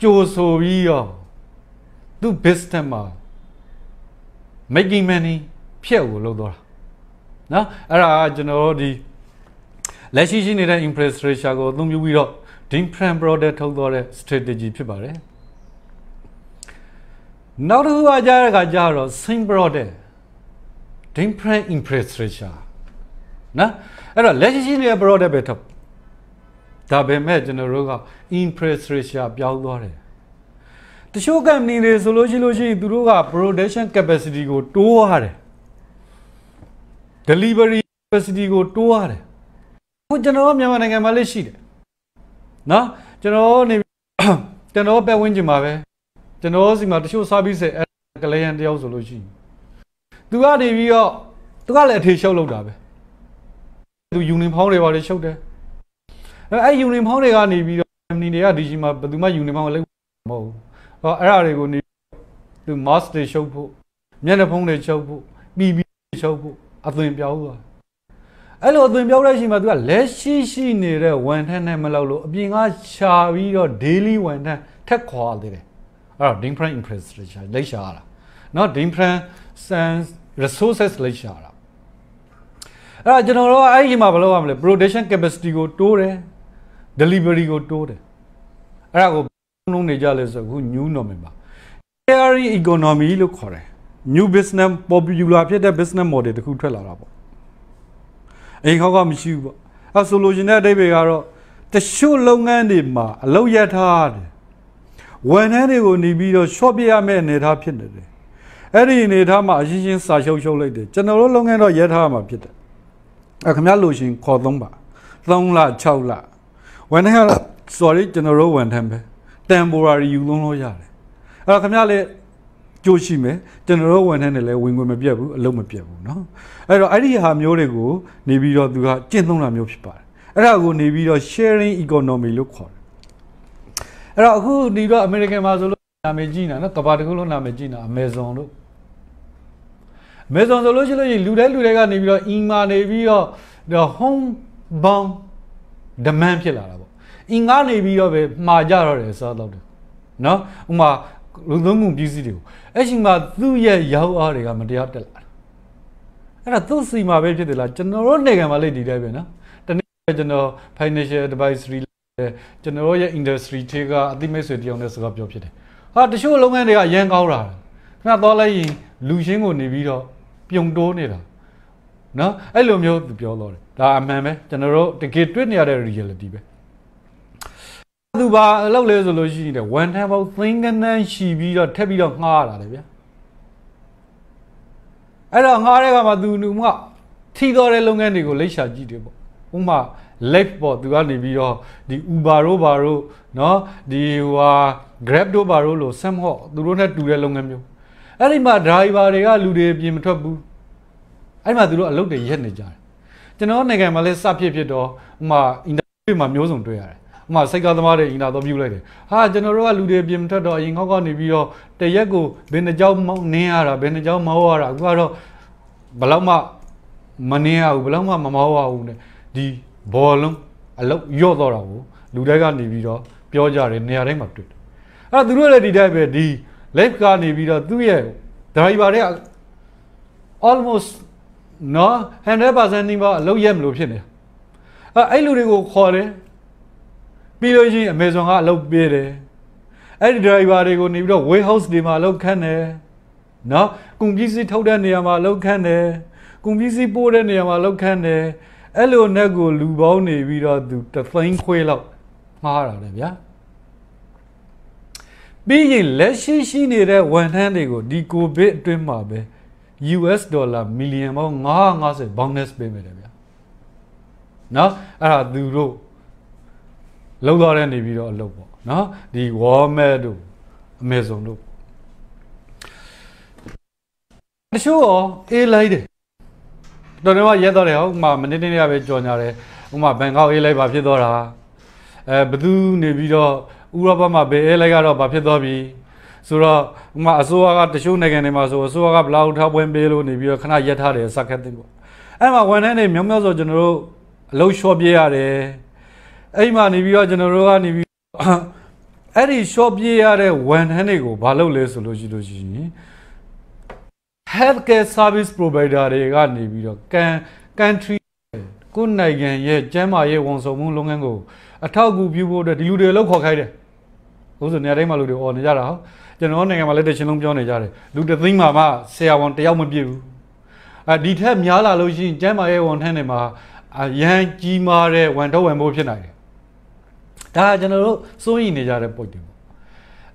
ကြိုဆိုပြီးတော့သူ business မှာ making money ဖြည့်ကိုလုပ်တော့တာ နော်အဲ့ဒါကကျွန်တော်တို့ဒီလက်ရှိရှိနေတဲ့ infrastructure ကိုအသုံးပြုပြီးတော့ different product ထုတ်တော့တဲ့ strategy ဖြစ်ပါတယ်နောက်တစ်ခုကကြားရတာကြတော့ same product different infrastructure နော်အဲ့တော့လက်ရှိရှိနေတဲ့ product ပဲထုတ်ဒါပေမဲ့ကျွန်တော်တို့က impress ratio ပြောင်းသွားတယ်တချို့ company တွေဆိုလို့ရှိလို့ရှိရင်သူတို့က production capacity ကိုတိုးရတယ် delivery capacity ကိုတိုးရတယ်ခုကျွန်တော်မြန်မာနိုင်ငံမှာလည်းရှိတယ်နော်ကျွန်တော်နေကျွန်တော်ပဲဝင်ကြမှာပဲကျွန်တော်စီမှာတချို့ service အဲကလျန်တယောက်ဆိုလို့ရှိရင်သူကနေပြီးတော့သူကလည်းအထေရှုပ်လုပ်တာပဲသူ union ဖောင်းတွေပါတယ်ရှုပ်တယ်အဲအဲ union ဖောင်းတွေကနေပြီးတော့ company တွေကဒီရှိမှာဘယ်သူမှ union ဖောင်းလည်းမဟုတ်ဘူးဟောအဲ့ဒါတွေကိုနေသူ mask တွေရှုပ်ဖို့မျက်နှာဖုံးတွေရှုပ်ဖို့ PB ရှုပ်ဖို့ အသွင်ပြောင်းသွားအဲ့လိုအသွင်ပြောင်းတဲ့အချိန်မှာသူကလက်ရှိရှိနေတဲ့ဝန်ထမ်းနဲ့မလောက်လို့အပြင်ကရှာပြီးတော့ daily ဝန်ထမ်းထက်ခွာသေးတယ်အဲ့တော့ different infrastructure လိပ်ရှာရတာเนาะ different sense resources လိပ်ရှာရတာအဲ့တော့ကျွန်တော်တို့အဲ့ဒီမှာဘယ်လိုရမလဲ production capacity ကိုတိုးတယ် delivery ကိုတိုးတယ်အဲ့ဒါကိုလုံးနေကြလဲဆိုအခု new normal ပါ sharing economy လို့ခေါ်တယ် new business popular ဖြစ်တဲ့ business model တခုထွက်လာတာပေါ့အိမ်ခေါက်ကမရှိဘူးပေါ့အဲဆိုလိုချင်တဲ့အဓိပ္ပာယ်ကတော့တချို့လုပ်ငန်းတွေမှာအလုပ်ရထားတယ်ဝန်ထမ်းတွေကိုနေပြီးတော့ short ပြရမယ့်အနေအထားဖြစ်နေတယ်အဲ့ဒီအနေအထားမှာအရှင်းရှင်းစာရှုပ်ရှုပ်လိုက်တယ်ကျွန်တော်တို့လုပ်ငန်းတော့ရထားမှာဖြစ်တယ်အဲခင်ဗျားလို့ရှင်ခေါ်သုံးပါ3လ6လဝန်ထမ်းက sorry ကျွန်တော်တို့ဝန်ထမ်းပဲ temporary ယူလုံးလို့ရတယ်အဲ့တော့ခင်ဗျားလည်း ကြိုးရှိမယ်ကျွန်တော်တို့ဝန်ထမ်းတွေလည်းဝင်ခွင့်မပြတ်ဘူးအလုပ်မပြတ်ဘူးเนาะအဲ့တော့အဲ့ဒီဟာမျိုးတွေကိုနေပြီးတော့သူကကျင့်သုံးတာမျိုးဖြစ်ပါတယ်အဲ့ဒါကိုနေပြီးတော့ sharing economy လို့ခေါ်တယ်အဲ့တော့အခုဒီတော့ American မှာဆိုလို့နာမည်ကြီးနေတာနော်ကဘာတကူလုံးနာမည်ကြီးနေတာ Amazon လို့ Amazon ဆိုလို့ရှိလို့ရှိရင်လူတိုင်းလူတိုင်းကနေပြီးတော့ email နေပြီးတော့ the home bound demand ဖြစ်လာတာပေါ့အင်္ဂါနေပြီးတော့ပဲမှာကြတော့တယ်စားတော့တယ်နော်ဥမာလူသုံးမှုပြည်စည်းတွေကို အဲ့ချိန်မှာသူ့ရဲ့ရောက်အားတွေကမတရားတက်လာတာအဲ့ဒါသူ့စီမှာပဲဖြစ်တယ်လားကျွန်တော်တို့နိုင်ငံမှာလည်းဒီတိုင်းပဲနော်တနေ့ကျွန်တော် financial advisory ကျွန်တော်ရဲ့ industry တွေကအသိမိတ်ဆွေတယောက်နဲ့စကားပြောဖြစ်တယ်ဟာတချို့လုပ်ငန်းတွေကအရန်ကောင်းတာခဏသွားလိုက်ရင်လူရှင်းကိုနေပြီးတော့ပြုံတိုးနေတာနော်အဲ့လိုမျိုးသူပြောတော့တယ်ဒါအမှန်ပဲကျွန်တော်တို့တကယ်တွေ့နေရတဲ့ reality ပဲ သူပါအလုပ်လဲဆိုလို့ရှိရင်ဝန်ထမ်းပေါင်းသိန်းကနန်းရှိပြီးတော့ထက်ပြီးတော့ငှားလာတယ်ဗျာအဲ့တော့ငှားတဲ့ကမှသူလူမထီတော်တဲ့လုပ်ငန်းတွေကိုလိပ်ရှာကြည့်တယ်ပေါ့ဥမာ live ပေါ့သူကနေပြီးတော့ဒီ Uber တို့ဘာတို့เนาะဒီဟိုဟာ Grab တို့ဘာတို့လို့ Sam Hot သူတို့နဲ့တူတဲ့လုပ်ငန်းမျိုးအဲ့ဒီမှာ driver တွေကလူတွေပြင်မထွက်ဘူးအဲ့မှာသူတို့အလုပ်တွေရက်နေကြတယ်ကျွန်တော်နိုင်ငံမှာလဲစဖြစ်ဖြစ်တော့ဥမာ interview မှာမျိုးစုံတွေ့ရတယ် ဥမာစိတ်ကားသမားတွေအင်တာတော့ပြုလိုက်တယ်ဟာကျွန်တော်တို့ကလူတွေပြင်မထွက်တော့အရင်ကောက်ကနေပြီးတော့တရက်ကိုဘယ်နှကြောင်းနင်းရတာဘယ်နှကြောင်းမောရတာအခုကတော့ဘလောက်မှမနင်းရဘူးဘလောက်မှမမောရဘူး ਨੇ ဒီဘောလုံးအလုတ်ရော့တော့တာကိုလူတွေကနေပြီးတော့ပြောကြတယ်နေရာတိုင်းမှာတွေ့တယ်အဲ့သူတို့လည်းဒီတိုင်းပဲဒီ live ကနေပြီးတော့သူ့ရဲ့ driver တွေက almost နော်100%နီးပါးအလုတ်ရက်မလို့ဖြစ်နေအဲ့အဲ့လူတွေကိုခေါ်တယ် ပြီးလို့ရှိရင် Amazon ကအလုတ်ပေးတယ်အဲ့ဒီ driver တွေကိုနေပြီးတော့ warehouse တွေမှာအလုတ်ခန့်တယ်နော်ကုန်ပစ္စည်းထုတ်တဲ့နေရာမှာအလုတ်ခန့်တယ်ကုန်ပစ္စည်းပို့တဲ့နေရာမှာအလုတ်ခန့်တယ်အဲ့လိုနဲ့ကိုလူပေါင်းနေပြီးတော့သူတသိန်းခွေးလောက်မှားတာလေဗျာပြီးရင်လက်ရှိရှိနေတဲ့ဝန်ထမ်းတွေကိုဒီကိုဗစ်အတွင်းမှာပဲ US ဒေါ်လာမီလီယံပေါင်း950 bonus ပေးမယ်တယ်ဗျာနော်အဲ့ဒါသူတို့ လောက်သွားတဲ့နေပြီးတော့အလုပ်ပေါ့နော်ဒီ Walmart တို့ Amazon တို့တချို့ရောအေးလိုက်တယ်တော်တော်ရက်တော့တယ်ဟုတ်မှာမနေ့နေ့ကပဲကြော်ညာတယ်ဥမာဘန်ကောက်အေးလိုက်ပါဖြစ်တော့တာအဲဘသူနေပြီးတော့ဥရောပမှာဘယ်အေးလိုက်ကတော့ဘာဖြစ်တော့ပြီဆိုတော့ဥမာအစိုးရကတချို့နိုင်ငံတွေမှာဆိုအစိုးရကဘလောက်ထောက်ပွင့်ပေးလို့နေပြီးတော့ခဏရက်ထားတယ်စက်ခက်တင်ပေါ့အဲ့မှာဝန်ထမ်းတွေမြောက်မြောက်ဆိုကျွန်တော်တို့အလုပ်လျှော့ပြေးရတယ် အဲ့မှာနေပြီးတော့ကျွန်တော်တို့ကနေပြီးအဲ့ဒီ shop ပြေးရတဲ့ဝန်ထမ်းတွေကိုဘာလုပ်လဲဆိုလို့ရှိလို့ရှိရင် healthcare service provider တွေကနေပြီးတော့ can country ကိုနိုင်ငံရဲ့ကျန်းမာရေးဝန်ဆောင်မှုလုပ်ငန်းကိုအထောက်အကူပြုဖို့အတွက်ဒီလူတွေလောက်ခေါ်ခိုင်းတယ်။ဟုတ်ဆိုနေရာတိုင်းမှာလူတွေអော်နေကြတာဟုတ်ကျွန်တော်နိုင်ငံမှာလည်းတချင်လုံးပြောနေကြတယ်လူတသိန်းမှာမှဆရာဝန်တယောက်မပြည့်ဘူး။အအဲဒီထက်များလာလို့ရှိရင်ကျမ်းမာရေးဝန်ထမ်းတွေမှာအရန်ကြီးမားတဲ့ဝန်တော့ဝန်ဖို့ဖြစ်နိုင်တယ် ဒါကကျွန်တော်တို့စိုးရိမ်နေကြတဲ့ပုံတွေပေါ့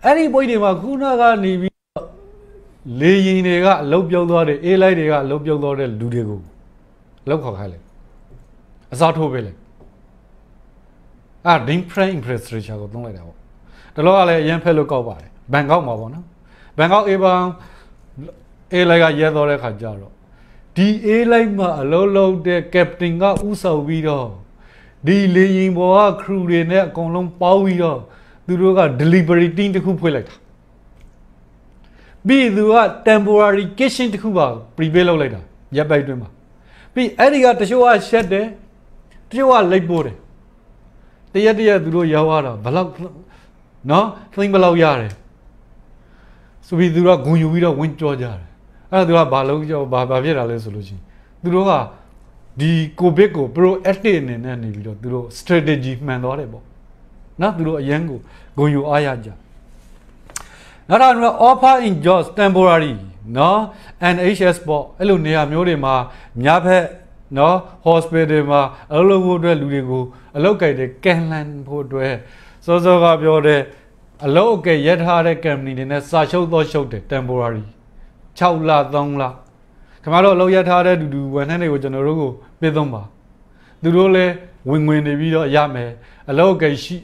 အဲ့ဒီပုံတွေမှာခုနကနေပြီးလေရင်တွေကအလုတ်ပြုံးသွားတဲ့အေးလိုက်တွေကအလုတ်ပြုံးသွားတဲ့လူတွေကိုလောက်ခေါ်ခိုင်းလိုက်အစားထိုးပေးလိုက်အာ different infrastructure ကိုသုံးလိုက်တာပေါ့ဒါတော့ကလည်းအရင်ဖက်လို့ကောက်ပါတယ်ဘန်ကောက်မှာပေါ့နော်ဘန်ကောက်အေးပန်အေးလိုက်ကရဲတော်တဲ့ခါကျတော့ဒီအေးလိုက်မှာအလုံးလုံးတဲ့ captain ကဥဆောင်ပြီးတော့ ဒီလေရင်ပေါ်က crew တွေနဲ့အကုန်လုံးပေါင်းပြီးတော့သူတို့က delivery team တစ်ခုဖွဲ့လိုက်တာပြီးသူက temporary kitchen တစ်ခုပါ prepare လုပ်လိုက်တာရက်ပိုက်တွင်းမှာပြီးအဲ့ဒီကတချို့ကရှက်တယ်တချို့ကလိပ်ပိုးတယ်တရက်တရက်သူတို့ရောက်လာတာဘလောက်နော်သိမ့်ဘလောက်ရတယ်ဆိုပြီးသူတို့ကဂုံယူပြီးတော့ဝင်ကြောကြတယ်အဲ့ဒါသူကဘာလုံးကြောဘာဘာဖြစ်တာလဲဆိုလို့ရှိရင်သူတို့က ဒီကိုဗစ်ကို proactive အနေနဲ့နေပြီးတော့သူတို့ strategy မှန်သွားတယ်ပေါ့နော်သူတို့အရန်ကိုဂုံယူအားရကြနောက်တော့ offer in jobs temporary နော် NHS ပေါ့အဲ့လိုနေရာမျိုးတွေမှာများဖက်နော် hospital မှာအလုပ်လုပ်ဖို့အတွက်လူတွေကိုအလုပ်ကြိုက်တဲ့ကန်လန်ဖို့အတွက်စောစောကပြောတဲ့အလုပ်အကဲရက်ထားတဲ့ company တွေနဲ့စာချုပ်တော့ရှုပ်တယ် temporary 6လ3လ ခင်ဗျားတို့အလုပ်ရထားတဲ့ဒူဒူဝန်ထမ်းတွေကိုကျွန်တော်တို့ကိုပေးသုံးပါသူတို့လည်းဝင်ဝင်နေပြီးတော့ရမယ်အလုပ်အကဲရှိ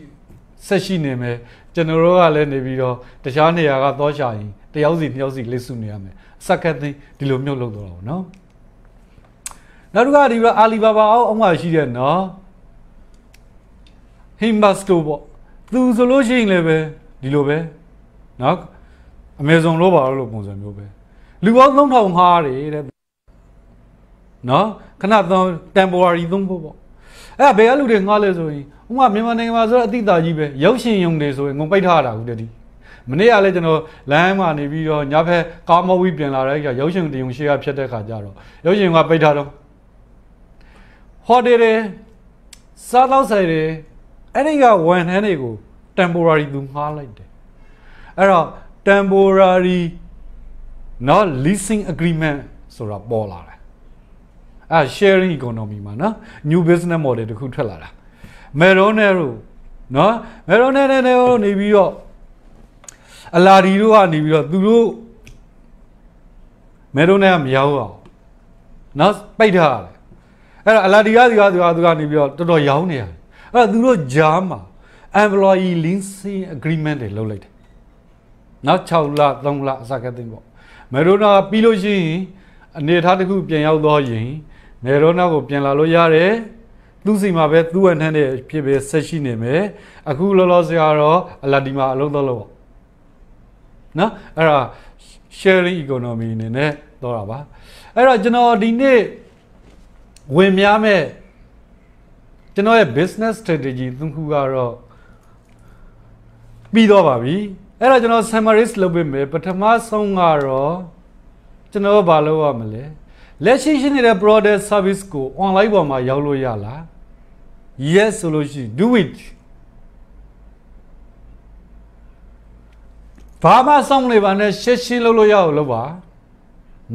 ဆက်ရှိနေမယ်ကျွန်တော်တို့ကလည်းနေပြီးတော့တခြားနေရာကသောရှာရင်တယောက်စီတယောက်စီလိစုနေရမယ်စက္ကသိန်းဒီလိုမြုပ်လုပ်တော့တာပေါ့နော်နောက်တစ်ခါဒီအာလီဘာဘာအောက်အမှရှိတဲ့နော်ဟိမတ်စတိုပေါ့သူဆိုလို့ရှိရင်လည်းပဲဒီလိုပဲနော်အမေဇုံလို့ပါလို့ပုံစံမျိုးပဲ လူပေါင်း3000ဟားတယ်တဲ့နော်ခဏသုံး temporary သုံးဖို့ပေါ့အဲ့ဒါဘယ်ကလူတွေငှားလဲဆိုရင်ဥမာမြန်မာနိုင်ငံမှာဆိုတော့အတိအသာကြီးပဲရုပ်ရှင်ယုံတွေဆိုရင်ငုံပိတ်ထားတာဟုတ်တယ်ဒီမနေ့ကလည်းကျွန်တော်လမ်းမှာနေပြီးတော့ညဘက်ကားမဝီပြန်လာတဲ့အခါရုပ်ရှင်တယုံရှေ့ကဖြတ်တဲ့ခါကျတော့ရုပ်ရှင်ကပိတ်ထားတော့ဟိုတယ်တွေစားတော့ဆိုင်တွေအဲ့ဒီကဝန်ထမ်းတွေကို temporary သူငှားလိုက်တယ်အဲ့တော့ temporary not leasing agreement ဆိုတာပေါ်လာတယ်အဲ sharing economy မှာနော် new business model တခုထွက်လာတာ Meronero နော် Meronero နေပြီးတော့အလာဒီတို့ကနေပြီးတော့သူတို့ Meronero မရောက်အောင်နော်ပိတ်ထားတယ်အဲ့တော့အလာဒီကဒီကဒီကသူကနေပြီးတော့တော်တော်ရောင်းနေရတယ်အဲ့တော့သူတို့ဂျားမှာ employee leasing agreement တွေလုပ်လိုက်တယ်နောက်6လ3လအစကတင်ပေါ့ မေရိုနာပြီးလို့ရှိရင်အနေထားတစ်ခုပြန်ရောက်တော့ရင်မေရိုနာကိုပြန်လာလို့ရတယ်သူ့စီမှာပဲသူ့ဝန်ထမ်းတွေဖြစ်ပဲဆက်ရှိနေမယ်အခုလောလောဆယ်ကတော့အလာဒီမှာအလုံးတော့လို့ပေါ့နော်အဲ့ဒါ sharing economy အနေနဲ့တော့တာပါအဲ့တော့ကျွန်တော်ဒီနေ့ဝင်များမဲ့ကျွန်တော်ရဲ့ business strategy သုံးခုကတော့ပြီးတော့ပါပြီ အဲ့တော့ကျွန်တော် summarize လုပ်ပေးမယ်ပထမဆုံးကတော့ကျွန်တော်ဘာလုပ်ရမလဲလက်ရှိရှိနေတဲ့ product service ကို online ပေါ်မှာရောက်လို့ရလား yes ဆိုလို့ရှိရင် do it ဘာမှစောင့်နေပါနဲ့ရှင်းရှင်းလုပ်လို့ရအောင်လုပ်ပါ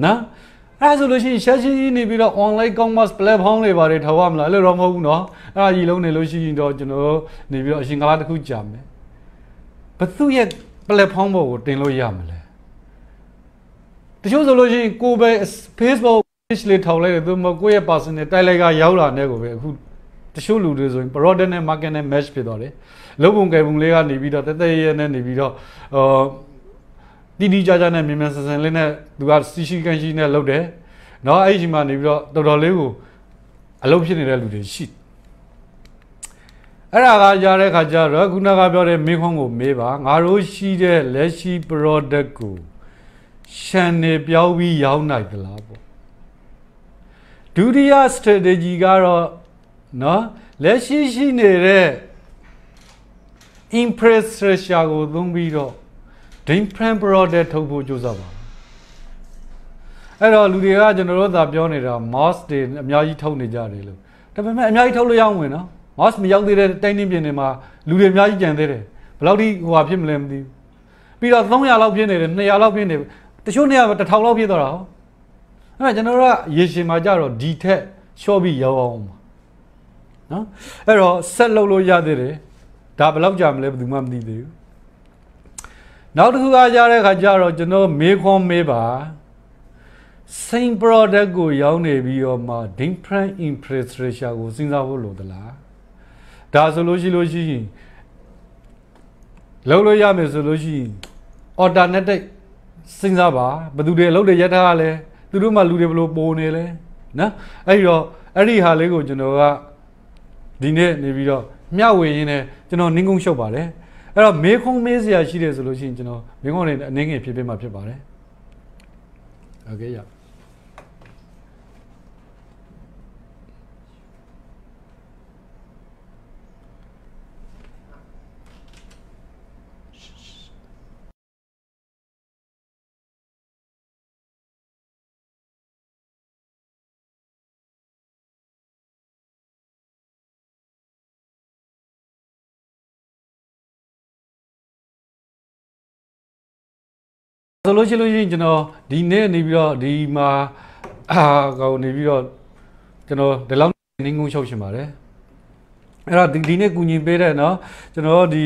နော်အဲဆိုလို့ရှိရင်ရှင်းရှင်းကြီးနေပြီးတော့ online commerce platform တွေပါတယ်ထောက်ရမလားအဲ့လိုတော့မဟုတ်ဘူးเนาะအဲ့ဒါကြီးလုံးနေလို့ရှိရင်တော့ကျွန်တော်နေပြီးတော့အရှင်ကလာတစ်ခုကြာမယ်ဘသူရဲ့ platform ပေါ်ကိုတင်လို့ရမလဲတချို့ဆိုလို့ရှိရင်ကိုယ်ပဲ Facebook page လေးထောက်လိုက်တယ်သူမကိုယ့်ရဲ့ personal တိုက်လိုက်ကရောက်လာတဲ့ကိုပဲအခုတချို့လူတွေဆိုရင် product နဲ့ market နဲ့ match ဖြစ်သွားတယ်လုံပုံကယ်ပုံလေးကနေပြီးတော့တသက်ရဲနဲ့နေပြီးတော့ဟိုတီတီကြကြနဲ့မြင်မြန်ဆန်ဆန်လေးနဲ့သူကစီရှိကန်ရှိနဲ့လုပ်တယ်เนาะအဲ့ဒီမှာနေပြီးတော့တော်တော်လေးကိုအလုပ်ဖြစ်နေတဲ့လူတွေရှိ အဲ့ဒါကရတဲ့ခါကျတော့ခုနကပြောတဲ့မင်းခွန်းကိုမေးပါငါတို့ရှိတဲ့လက်ရှိ product ကိုရှန်နေပြောင်းပြီးရောင်းနိုင်သလားပေါ့ဒုတိယ strategy ကတော့เนาะလက်ရှိရှိနေတဲ့ infrastructure ကိုသုံးပြီးတော့ different product ထုတ်ဖို့ကြိုးစားပါအဲ့တော့လူတွေကကျွန်တော်တို့သာပြောနေတာ mouse တွေအများကြီးထုတ်နေကြတယ်လို့ဒါပေမဲ့အများကြီးထုတ်လို့ရအောင်ဝင်နော် mouse မရောက်သေးတဲ့တိုင်းတင်းပြင်တွေမှာလူတွေအများကြီးကြံသေးတယ်ဘယ်လောက်ထိဟိုဟာဖြစ်မလဲမသိဘူးပြီးတော့300လောက်ဖြစ်နေတယ်200လောက်ဖြစ်နေတချို့နေရာ1000လောက်ဖြစ်သွားတာဟောအဲ့ကျွန်တော်တို့ကရေရှင်မှာကြတော့ဒီထက်ရှော့ပြီးရောက်အောင်ပါနော်အဲ့တော့ဆက်လုပ်လို့ရသေးတယ်ဒါဘယ်လောက်ကြာမလဲဘယ်သူမှမသိသေးဘူးနောက်တစ်ခုကကြားတဲ့အခါကျတော့ကျွန်တော်မေးခွန်းမေးပါ same product ကိုရောင်းနေပြီးတော့မှ different infrastructure ကိုစဉ်းစားဖို့လိုသလား ဒါဆိုလို့ရှိလို့ရှိရင်လုံးလို့ရမယ်ဆိုလို့ရှိရင် alternative စဉ်းစားပါဘယ်သူတွေအလုပ်တွေရက်ထားရလဲသူတို့မှလူတွေဘယ်လိုပိုနေလဲနော်အဲ့ဒီတော့အဲ့ဒီဟာလေးကိုကျွန်တော်ကဒီနေ့နေပြီးတော့မျှဝေရင်းနဲ့ကျွန်တော်နင်းကုန်းရှုပ်ပါတယ်အဲ့တော့မေခုံးမေးစရာရှိတယ်ဆိုလို့ရှိရင်ကျွန်တော်မေခုံးလေးအနေငယ်ဖြစ်ဖြစ်မှာဖြစ်ပါတယ်โอเคရ ဆိုလို့ရှိလို့ရှိရင်ကျွန်တော်ဒီနေ့နေပြီးတော့ဒီမှာအာကောနေပြီးတော့ကျွန်တော်ဒီလောက်နေငုံရှောက်ရှင်ပါတယ်အဲ့တော့ဒီဒီနေ့ကူညီပေးတဲ့เนาะကျွန်တော်ဒီ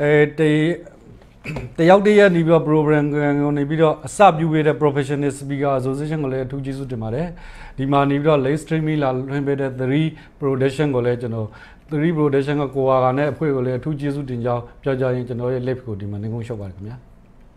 အဲတေတယောက်တည်းရနေပြီးတော့ program ကိုနေပြီးတော့အစပြုပေးတဲ့ professional speaker association ကိုလည်းအထူးကျေးဇူးတင်ပါတယ်ဒီမှာနေပြီးတော့ live streaming လာလွှင့်ပေးတဲ့3 production ကိုလည်းကျွန်တော်3 production ကကိုဟာကနဲ့အဖွဲ့ကိုလည်းအထူးကျေးဇူးတင်ကြောင်းပြောကြရင်ကျွန်တော်ရဲ့ live ကိုဒီမှာနေငုံရှောက်ပါတယ်ခင်ဗျာ